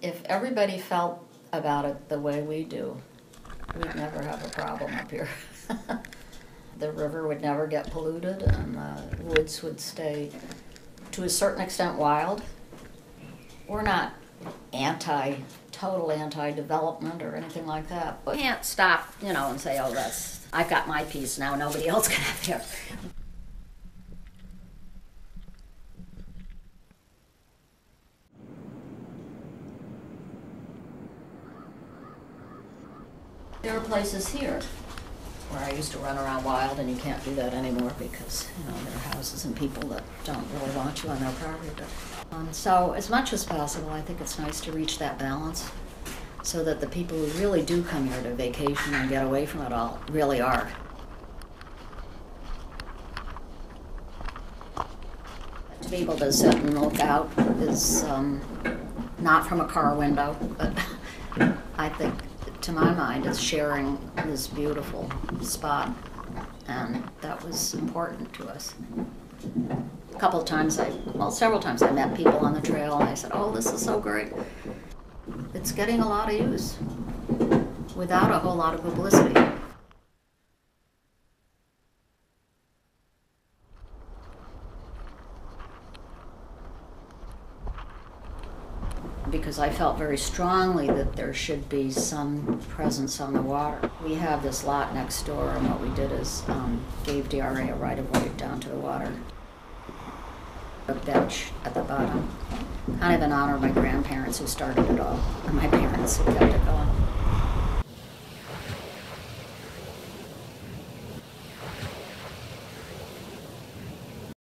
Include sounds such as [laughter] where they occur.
If everybody felt about it the way we do, we'd never have a problem up here. [laughs] the river would never get polluted and the woods would stay to a certain extent wild. We're not anti, total anti-development or anything like that, but can't stop, you know, and say, oh, that's, I've got my piece now, nobody else can have theirs. There are places here where I used to run around wild, and you can't do that anymore because you know there are houses and people that don't really want you on their property. But, um, so, as much as possible, I think it's nice to reach that balance, so that the people who really do come here to vacation and get away from it all really are. To be able to sit and look out is um, not from a car window, but [laughs] I think to my mind, is sharing this beautiful spot, and that was important to us. A couple of times I, well, several times I met people on the trail, and I said, "Oh, this is so great." It's getting a lot of use without a whole lot of publicity. Because I felt very strongly that there should be some presence on the water. We have this lot next door, and what we did is um, gave DRA a right of way down to the water. A bench at the bottom, kind of in honor of my grandparents who started it all, and my parents who kept it going.